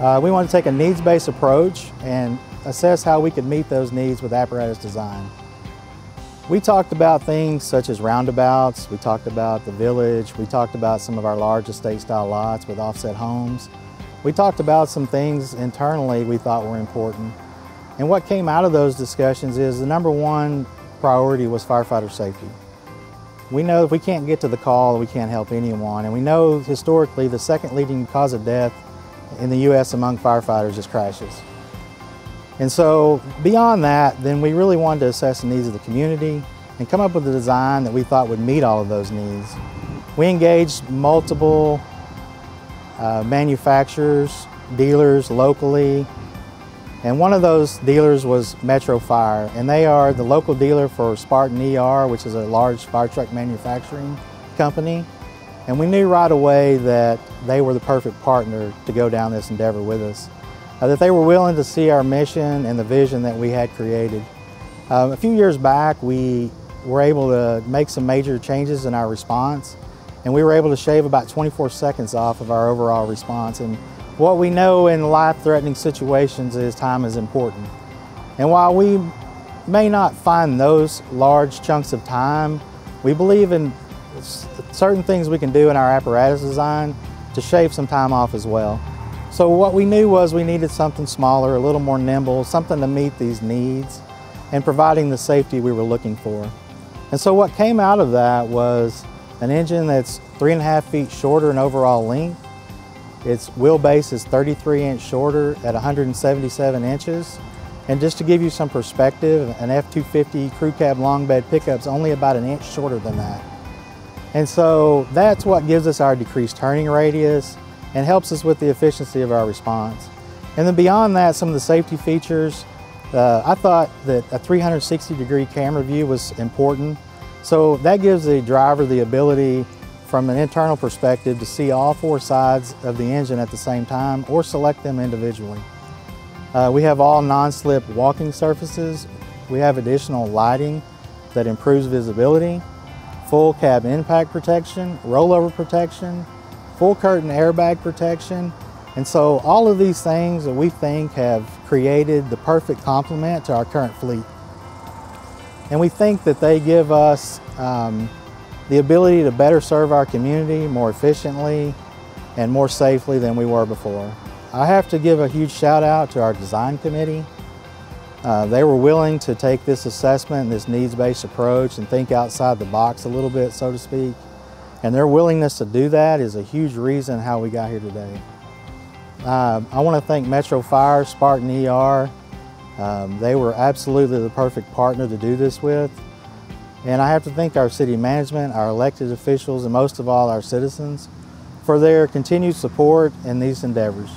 Uh, we want to take a needs-based approach and assess how we could meet those needs with apparatus design. We talked about things such as roundabouts, we talked about the village, we talked about some of our large estate style lots with offset homes. We talked about some things internally we thought were important. And what came out of those discussions is the number one priority was firefighter safety. We know if we can't get to the call, we can't help anyone. And we know historically the second leading cause of death in the U.S. among firefighters is crashes. And so beyond that, then we really wanted to assess the needs of the community and come up with a design that we thought would meet all of those needs. We engaged multiple uh, manufacturers, dealers locally, and one of those dealers was Metro Fire, and they are the local dealer for Spartan ER, which is a large fire truck manufacturing company. And we knew right away that they were the perfect partner to go down this endeavor with us. Uh, that they were willing to see our mission and the vision that we had created. Uh, a few years back, we were able to make some major changes in our response, and we were able to shave about 24 seconds off of our overall response. And what we know in life-threatening situations is time is important. And while we may not find those large chunks of time, we believe in certain things we can do in our apparatus design to shave some time off as well. So what we knew was we needed something smaller, a little more nimble, something to meet these needs and providing the safety we were looking for. And so what came out of that was an engine that's three and a half feet shorter in overall length. Its wheelbase is 33 inch shorter at 177 inches. And just to give you some perspective, an F-250 crew cab long bed pickup is only about an inch shorter than that. And so that's what gives us our decreased turning radius and helps us with the efficiency of our response. And then beyond that, some of the safety features, uh, I thought that a 360 degree camera view was important. So that gives the driver the ability from an internal perspective to see all four sides of the engine at the same time or select them individually. Uh, we have all non-slip walking surfaces. We have additional lighting that improves visibility, full cab impact protection, rollover protection, full curtain airbag protection. And so all of these things that we think have created the perfect complement to our current fleet. And we think that they give us um, the ability to better serve our community more efficiently and more safely than we were before. I have to give a huge shout out to our design committee. Uh, they were willing to take this assessment and this needs-based approach and think outside the box a little bit, so to speak. And their willingness to do that is a huge reason how we got here today. Uh, I want to thank Metro Fire, Spartan ER. Um, they were absolutely the perfect partner to do this with. And I have to thank our city management, our elected officials, and most of all our citizens for their continued support in these endeavors.